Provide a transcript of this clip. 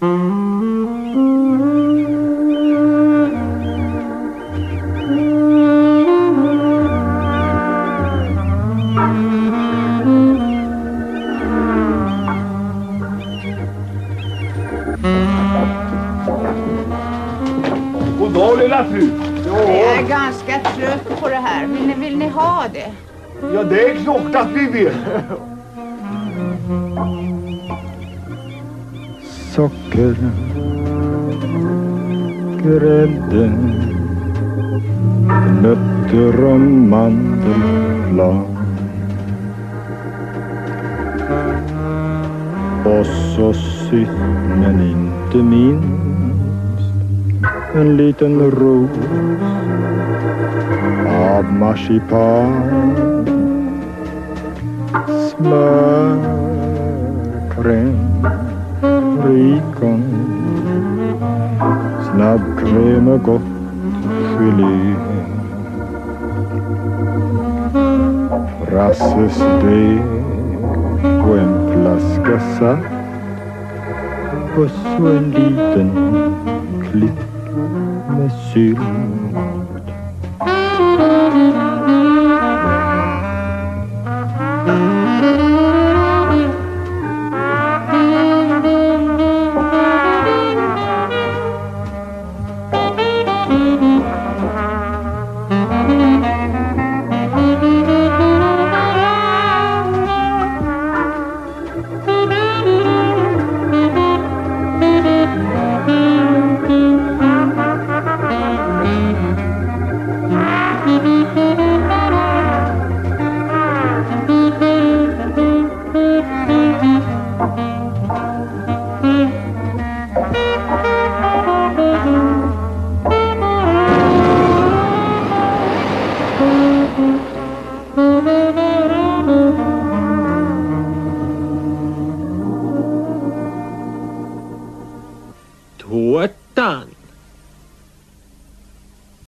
God dag lilla fru. Jag är ganska trött på det här. Vill ni, vill ni ha det? ja det är klart att vi vill socker, grädde, nötter och mandelblad. Och så sist men inte minst en liten ros av marsipan. Smörkräm crème rikon Snabbkräm och gott gelé Rasses deg och en flaska saft och så en liten klick med sylt Tårtan